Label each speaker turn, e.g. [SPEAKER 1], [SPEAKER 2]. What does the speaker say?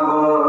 [SPEAKER 1] amor.